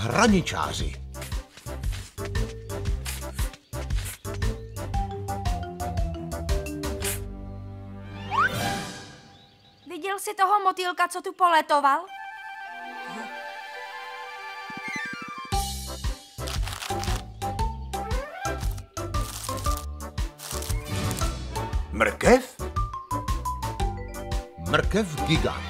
hraničáři. Viděl jsi toho motýlka, co tu poletoval? Mrkev? Mrkev gigant.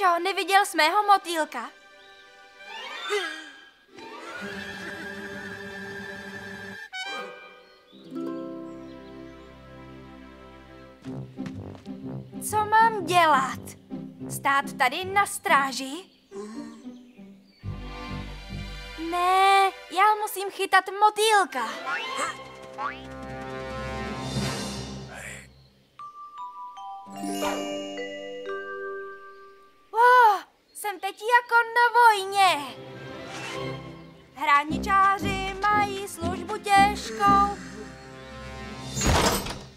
Míšo, neviděl jsi mého motýlka? Co mám dělat? Stát tady na stráži? Ne, já musím chytat motýlka. Wow, jsem teď jako na vojně. Hraničáři mají službu těžkou.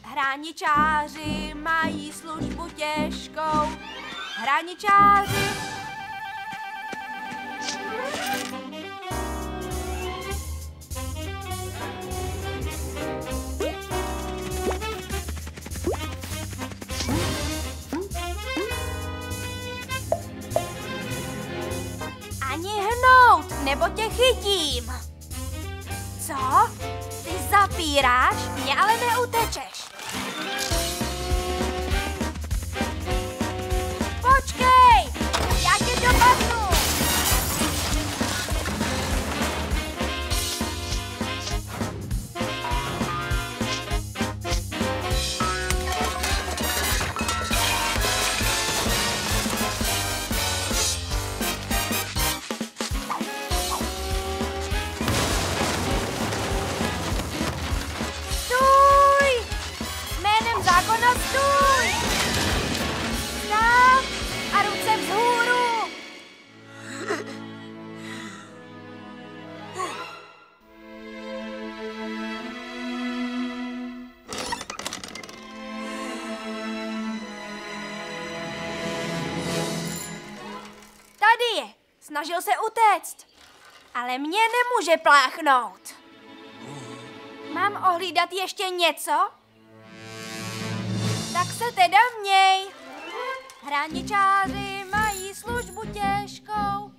Hraničáři mají službu těžkou. Hraničáři. Nebo tě chytím. Co? Ty zapíráš, mě ale neutečeš. Snažil se utéct, ale mě nemůže pláchnout. Mám ohlídat ještě něco? Tak se teda měj. Hraničáři mají službu těžkou.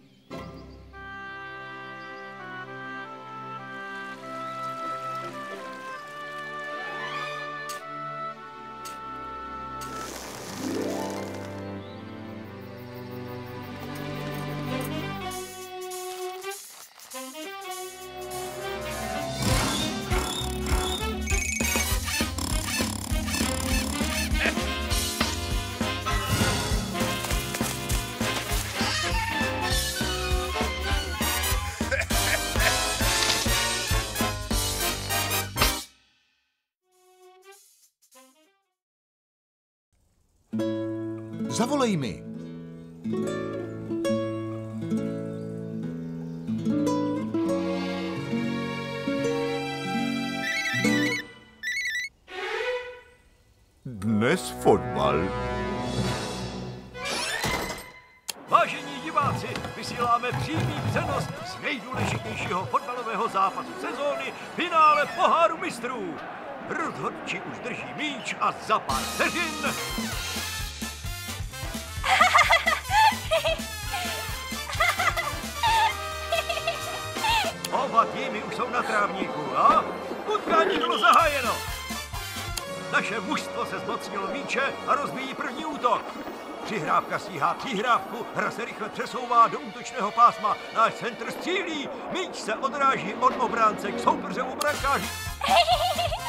Zavolej mi. Dnes fotbal. Vážení diváci, vysíláme přímý přenos z nejdůležitějšího fotbalového zápasu sezóny, finále poháru mistrů. Rozhodčí už drží míč a za pár vteřin týmy už jsou na trávníku a utkání bylo zahájeno. Naše mužstvo se zmocnilo míče a rozvíjí první útok. Přihrávka stíhá přihrávku, hra se rychle přesouvá do útočného pásma. Náš centr střílí, míč se odráží od obránce k soupeřovu brankáři.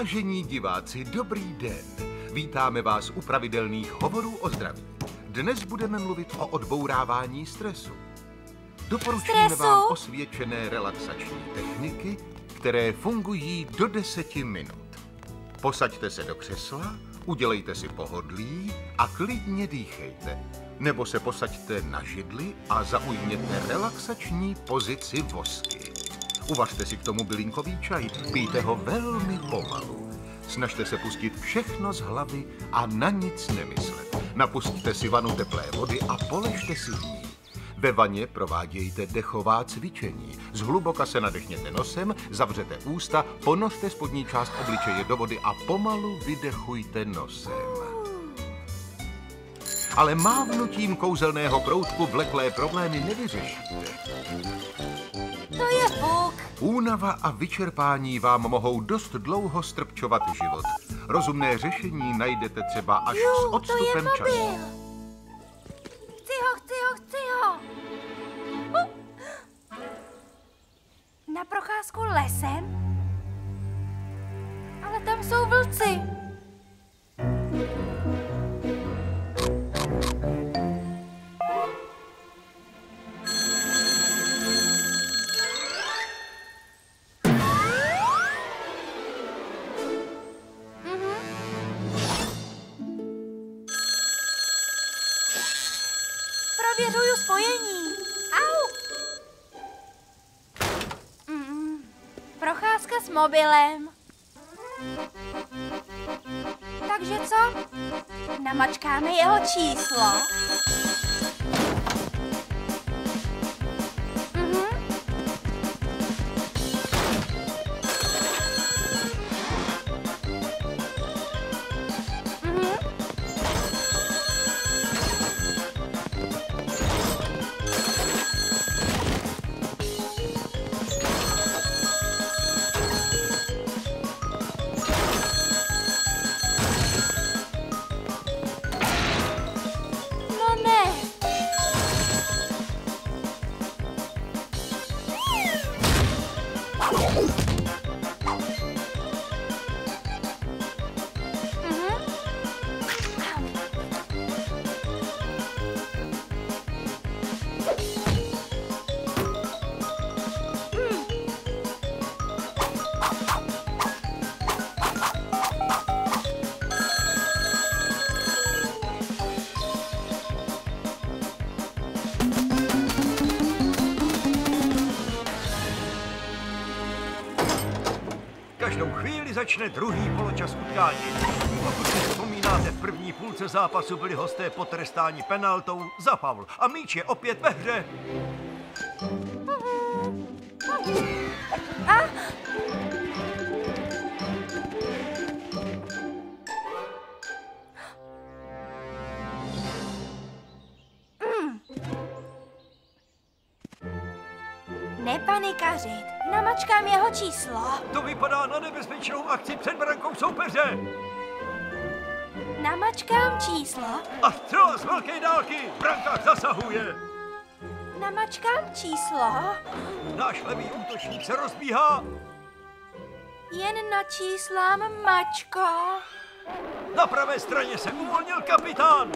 Vážení diváci, dobrý den. Vítáme vás u pravidelných hovorů o zdraví. Dnes budeme mluvit o odbourávání stresu. Doporučíme Stresu? vám osvědčené relaxační techniky, které fungují do deseti minut. Posaďte se do křesla, udělejte si pohodlí a klidně dýchejte. Nebo se posaďte na židli a zaujměte relaxační pozici vosky. Uvařte si k tomu bylinkový čaj, pijte ho velmi pomalu. Snažte se pustit všechno z hlavy a na nic nemyslet. Napustíte si vanu teplé vody a poležte si v ní. Ve vaně provádějte dechová cvičení. Zhluboka se nadechněte nosem, zavřete ústa, ponořte spodní část obličeje do vody a pomalu vydechujte nosem. Ale mávnutím kouzelného proutku vleklé problémy nevyřešíte. Únava a vyčerpání vám mohou dost dlouho strpčovat život. Rozumné řešení najdete třeba až s Jú, to je odstupem času. Chci ho, chci ho, chci ho. Uh. Na procházku lesem? Ale tam jsou vlci. Mobilem. Takže co? Namačkáme jeho číslo. Začne druhý poločas utkání. Pokud si vzpomínáte, v první půlce zápasu byli hosté potrestáni penaltou za faul a míč je opět ve hře. Nepanikařit. Namačkám jeho číslo. To vypadá na nebezpečnou akci před brankou soupeře. Namačkám číslo. A střela z velké dálky. Brankář zasahuje. Namačkám číslo. Náš levý útočník se rozbíhá. Jen načíslám mačko. Na pravé straně se uvolnil kapitán.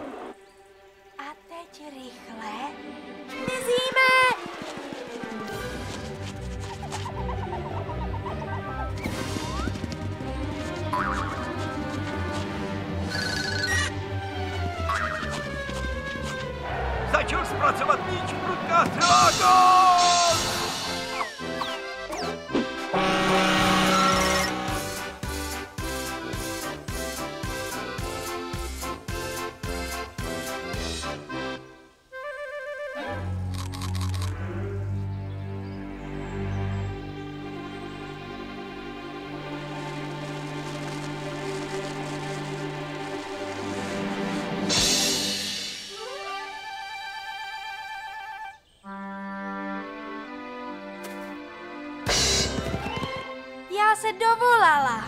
A teď rychle. Se dovolala.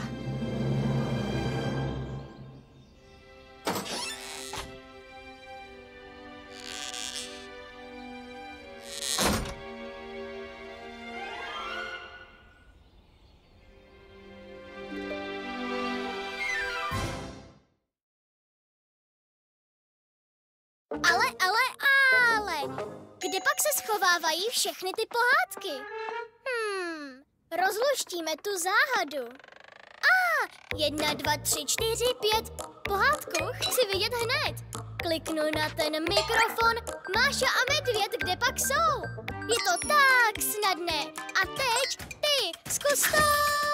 Ale, ale, ale, kde pak se schovávají všechny ty pohádky? Rozluštíme tu záhadu. A, jedna, dva, tři, čtyři, pět. Pohádku chci vidět hned. Kliknu na ten mikrofon. Máša a medvěd, kde pak jsou? Je to tak snadné. A teď ty, zkus to!